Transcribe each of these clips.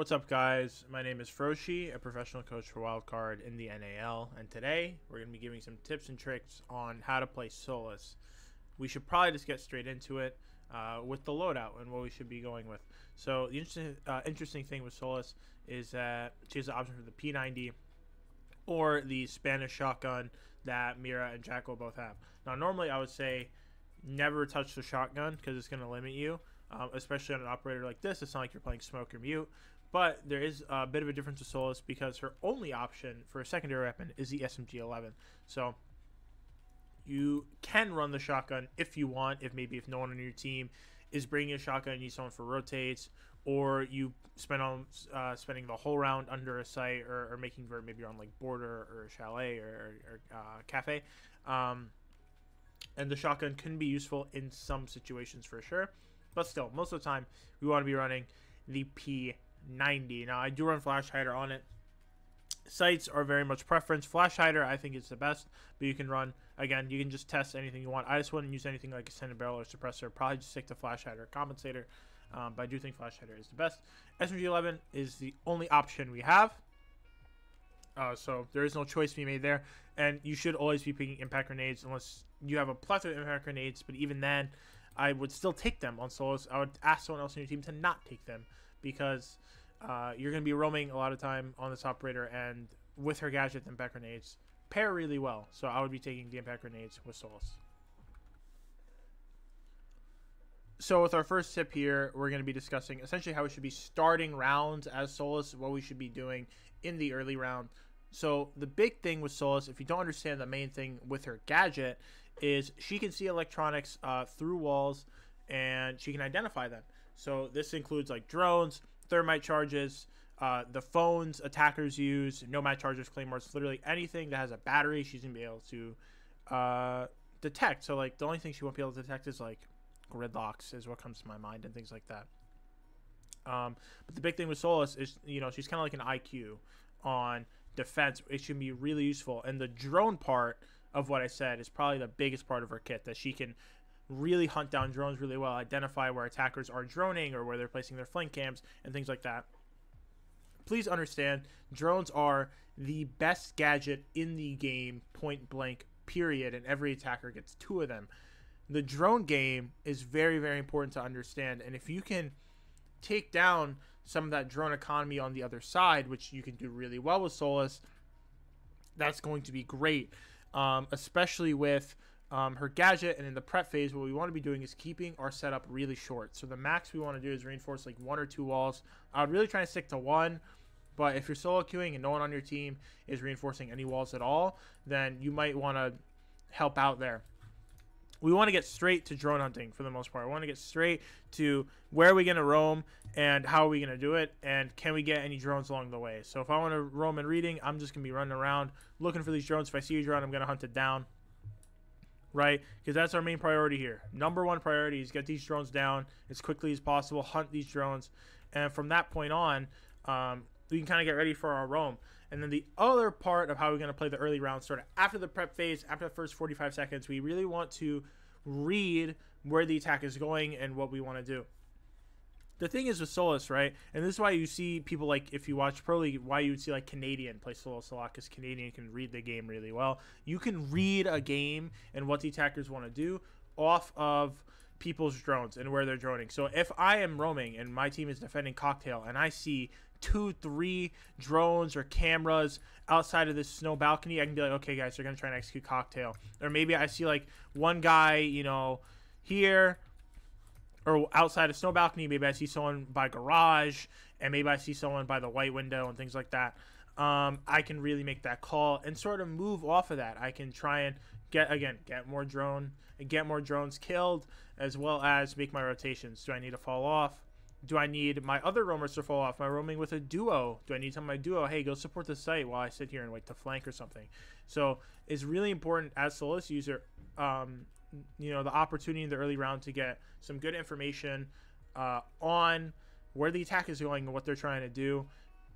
What's up, guys? My name is Froshii, a professional coach for Wildcard in the NAL, and today we're going to be giving some tips and tricks on how to play Solis. We should probably just get straight into it uh, with the loadout and what we should be going with. So, the interesting, uh, interesting thing with Solis is that she has the option for the P90 or the Spanish shotgun that Mira and Jackal both have. Now, normally I would say never touch the shotgun because it's going to limit you. Um, especially on an operator like this, it's not like you're playing smoke or mute. But there is a bit of a difference with Solis because her only option for a secondary weapon is the SMG-11. So you can run the shotgun if you want, if maybe if no one on your team is bringing a shotgun, and you need someone for rotates, or you spend on uh, spending the whole round under a site or, or making ver maybe on like border or chalet or, or uh, cafe. Um, and the shotgun can be useful in some situations for sure, but still, most of the time we want to be running the P 90. Now, I do run Flash Hider on it. Sights are very much preference. Flash Hider, I think, is the best, but you can run, again, you can just test anything you want. I just wouldn't use anything like a Extended Barrel or Suppressor. Probably just stick to Flash Hider Compensator, um, but I do think Flash Hider is the best. SMG-11 is the only option we have. Uh, so there is no choice to be made there. And you should always be picking impact grenades unless you have a plethora of impact grenades. But even then, I would still take them on Solis. I would ask someone else in your team to not take them because uh, you're going to be roaming a lot of time on this operator, and with her gadget, the impact grenades pair really well. So I would be taking the impact grenades with Solis. So with our first tip here, we're going to be discussing essentially how we should be starting rounds as Solis, what we should be doing in the early round. So the big thing with Solis, if you don't understand the main thing with her gadget, is she can see electronics uh, through walls and she can identify them. So this includes like drones, thermite charges, uh, the phones attackers use, nomad chargers, claymores, literally anything that has a battery, she's gonna be able to uh, detect. So like the only thing she won't be able to detect is like gridlocks is what comes to my mind and things like that. Um, but the big thing with Solis is you know she's kind of like an IQ on defense. It should be really useful, and the drone part of what I said is probably the biggest part of her kit that she can really hunt down drones really well, identify where attackers are droning or where they're placing their flank cams and things like that. Please understand, drones are the best gadget in the game, point blank, period, and every attacker gets two of them. The drone game is very, very important to understand, and if you can take down some of that drone economy on the other side, which you can do really well with Solis, that's going to be great, um, especially with um, her gadget and in the prep phase what we want to be doing is keeping our setup really short. So the max we want to do is reinforce like one or two walls. I would really try to stick to one but if you're solo queuing and no one on your team is reinforcing any walls at all then you might want to help out there we want to get straight to drone hunting for the most part. We want to get straight to where are we going to roam and how are we going to do it and can we get any drones along the way. So if I want to roam and reading, I'm just going to be running around looking for these drones. If I see a drone, I'm going to hunt it down right? Because that's our main priority here. Number one priority is get these drones down as quickly as possible, hunt these drones, and from that point on, um, we can kind of get ready for our roam. And then the other part of how we're going to play the early round, sort of after the prep phase, after the first 45 seconds, we really want to read where the attack is going and what we want to do the thing is with Solis, right? And this is why you see people like if you watch Pro League, why you would see like Canadian play Solis a lot because Canadian can read the game really well. You can read a game and what the attackers want to do off of people's drones and where they're droning. So if I am roaming and my team is defending Cocktail and I see two, three drones or cameras outside of this snow balcony, I can be like, okay, guys, they're gonna try and execute Cocktail. Or maybe I see like one guy, you know, here or outside a snow balcony. Maybe I see someone by garage, and maybe I see someone by the white window and things like that. Um, I can really make that call and sort of move off of that. I can try and get again get more drone and get more drones killed, as well as make my rotations. Do I need to fall off? Do I need my other roamers to fall off? I roaming with a duo? Do I need to tell my duo, hey, go support the site while I sit here and wait to flank or something? So it's really important as Solis user um, you know the opportunity in the early round to get some good information uh, on where the attack is going and what they're trying to do,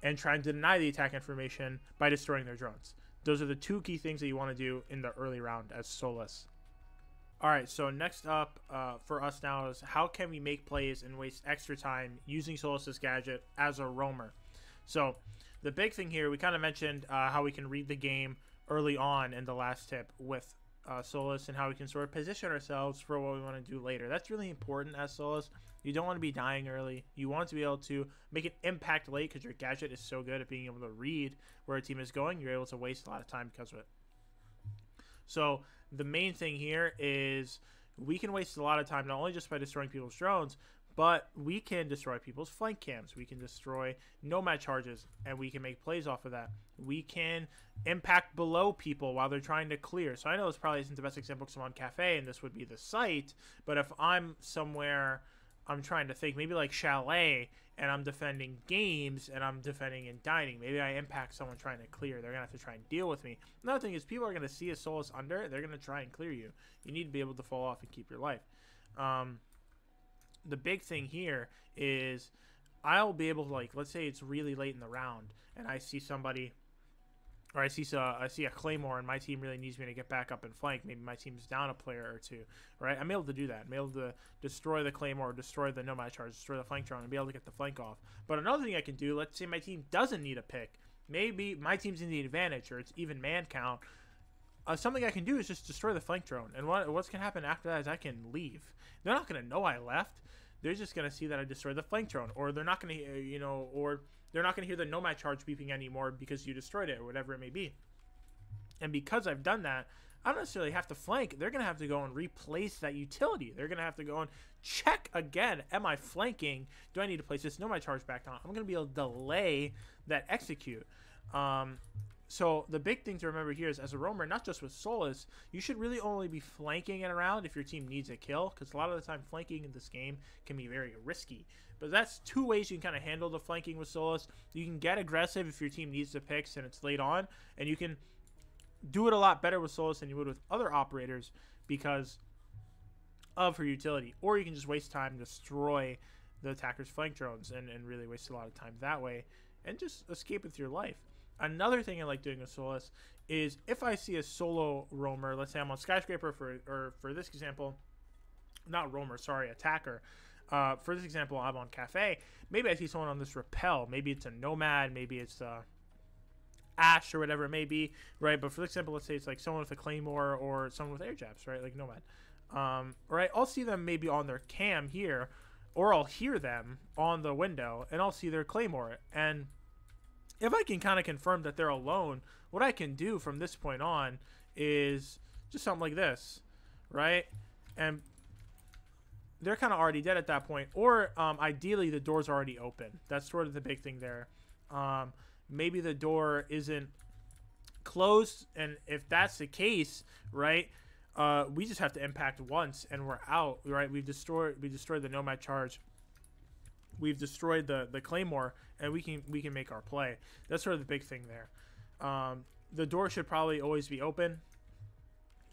and trying to deny the attack information by destroying their drones. Those are the two key things that you want to do in the early round as Solis. All right, so next up uh, for us now is how can we make plays and waste extra time using Solis's gadget as a roamer? So the big thing here, we kind of mentioned uh, how we can read the game early on in the last tip with uh, Solis and how we can sort of position ourselves for what we want to do later. That's really important as Solis. You don't want to be dying early. You want to be able to make an impact late because your gadget is so good at being able to read where a team is going. You're able to waste a lot of time because of it. So the main thing here is we can waste a lot of time not only just by destroying people's drones, but we can destroy people's flank cams. We can destroy nomad charges, and we can make plays off of that. We can impact below people while they're trying to clear. So I know this probably isn't the best example because I'm on cafe, and this would be the site. But if I'm somewhere, I'm trying to think maybe like chalet, and I'm defending games and I'm defending in dining. Maybe I impact someone trying to clear. They're gonna have to try and deal with me. Another thing is people are gonna see a Solis under. They're gonna try and clear you. You need to be able to fall off and keep your life. Um, the big thing here is I'll be able to like let's say it's really late in the round and I see somebody or I see I see a claymore and my team really needs me to get back up and flank. Maybe my team's down a player or two, right? I'm able to do that. I'm able to destroy the claymore, destroy the nomad charge, destroy the flank drone, and be able to get the flank off. But another thing I can do, let's say my team doesn't need a pick. Maybe my team's in the advantage or it's even man count. Uh, something I can do is just destroy the flank drone. And what, what's going to happen after that is I can leave. They're not going to know I left. They're just going to see that I destroyed the flank drone. Or they're not going to, uh, you know, or they're not going to hear the nomad charge beeping anymore because you destroyed it or whatever it may be. And because I've done that, I don't necessarily have to flank. They're going to have to go and replace that utility. They're going to have to go and check again. Am I flanking? Do I need to place this nomad charge back on? I'm going to be able to delay that execute. Um, so the big thing to remember here is as a roamer, not just with Solis, you should really only be flanking it around if your team needs a kill, because a lot of the time flanking in this game can be very risky. But that's two ways you can kind of handle the flanking with Solis. You can get aggressive if your team needs the picks and it's late on, and you can do it a lot better with Solis than you would with other operators because of her utility. Or you can just waste time, destroy the attacker's flank drones, and, and really waste a lot of time that way, and just escape with your life. Another thing I like doing with Solis is if I see a solo roamer, let's say I'm on skyscraper for or for this example, not roamer, sorry, attacker. Uh, for this example, I'm on cafe. Maybe I see someone on this repel. Maybe it's a nomad. Maybe it's a ash or whatever it may be, right? But for example, let's say it's like someone with a claymore or someone with air jabs, right? Like nomad. Um, right? I'll see them maybe on their cam here, or I'll hear them on the window, and I'll see their claymore. And if I can kind of confirm that they're alone, what I can do from this point on is just something like this, right? And they're kind of already dead at that point. Or um, ideally, the door's already open. That's sort of the big thing there. Um, maybe the door isn't closed, and if that's the case, right? Uh, we just have to impact once and we're out, right? We've destroyed we destroyed the nomad charge we've destroyed the the claymore and we can we can make our play. That's sort of the big thing there. Um, the door should probably always be open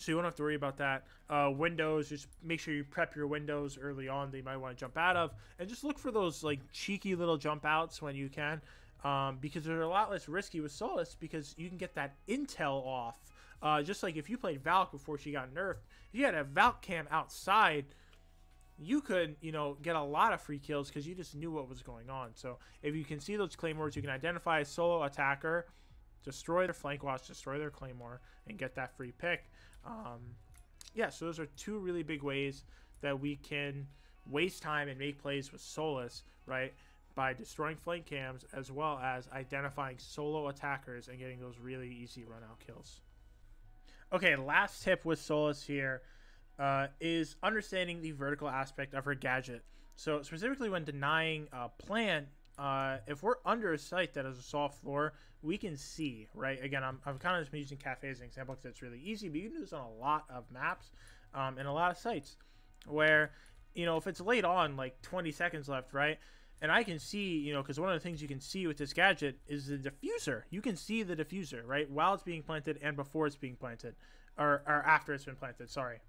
so you won't have to worry about that. Uh, windows just make sure you prep your windows early on you might want to jump out of and just look for those like cheeky little jump outs when you can um, because they're a lot less risky with Solis because you can get that intel off. Uh, just like if you played Valk before she got nerfed if you had a Valk cam outside you could, you know, get a lot of free kills because you just knew what was going on. So if you can see those claymores, you can identify a solo attacker, destroy their flank watch, destroy their claymore, and get that free pick. Um, yeah, so those are two really big ways that we can waste time and make plays with Solis, right? By destroying flank cams as well as identifying solo attackers and getting those really easy run out kills. Okay, last tip with Solis here uh, is understanding the vertical aspect of her gadget. So specifically when denying a plant, uh, if we're under a site that has a soft floor, we can see, right? Again, I'm, I'm kind of just using cafe as an example because it's really easy, but you can do this on a lot of maps um, and a lot of sites where, you know, if it's late on, like 20 seconds left, right? And I can see, you know, because one of the things you can see with this gadget is the defuser. You can see the defuser, right? While it's being planted and before it's being planted, or, or after it's been planted, sorry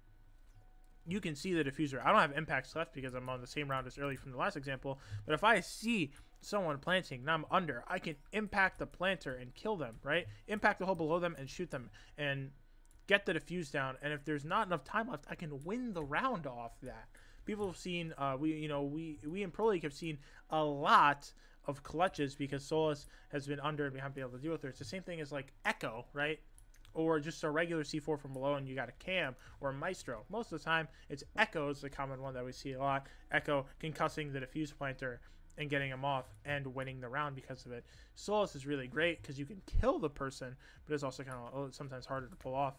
you can see the defuser. I don't have impacts left because I'm on the same round as early from the last example. But if I see someone planting and I'm under, I can impact the planter and kill them, right? Impact the hole below them and shoot them. And get the defuse down, and if there's not enough time left, I can win the round off that. People have seen, uh, we you know we we in Pro League have seen a lot of clutches because Solis has been under and we haven't been able to deal with her. It's the same thing as like Echo, right? Or just a regular C4 from below and you got a cam or a maestro. Most of the time, it's Echo is the common one that we see a lot. Echo concussing the defuse planter and getting him off and winning the round because of it. Solis is really great because you can kill the person, but it's also kind of oh, sometimes harder to pull off.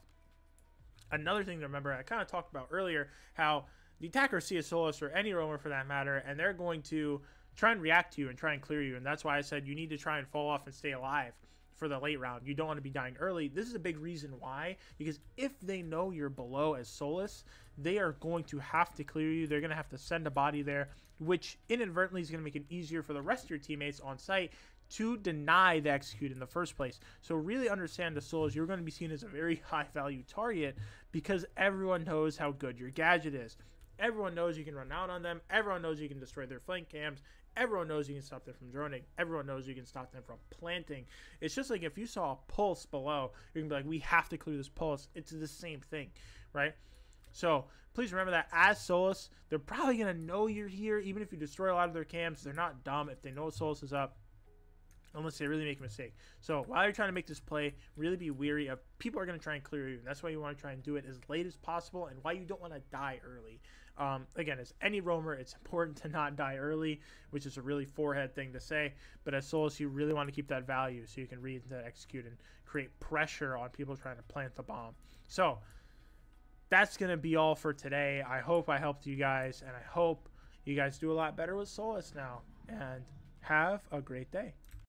Another thing to remember, I kind of talked about earlier, how the attackers see a Solis or any roamer for that matter, and they're going to try and react to you and try and clear you. And that's why I said you need to try and fall off and stay alive for the late round. You don't want to be dying early. This is a big reason why, because if they know you're below as Solis, they are going to have to clear you. They're going to have to send a body there, which inadvertently is going to make it easier for the rest of your teammates on site to deny the execute in the first place. So really understand the Solis, you're going to be seen as a very high value target because everyone knows how good your gadget is. Everyone knows you can run out on them. Everyone knows you can destroy their flank cams. Everyone knows you can stop them from droning. Everyone knows you can stop them from planting. It's just like if you saw a pulse below, you're gonna be like, we have to clear this pulse. It's the same thing, right? So please remember that as Solis, they're probably gonna know you're here, even if you destroy a lot of their cams. They're not dumb if they know Solis is up unless they really make a mistake. So while you're trying to make this play, really be weary of people are going to try and clear you. And that's why you want to try and do it as late as possible and why you don't want to die early. Um, again, as any roamer, it's important to not die early, which is a really forehead thing to say. But as Solis, you really want to keep that value so you can read and execute and create pressure on people trying to plant the bomb. So that's going to be all for today. I hope I helped you guys, and I hope you guys do a lot better with Solis now. And have a great day.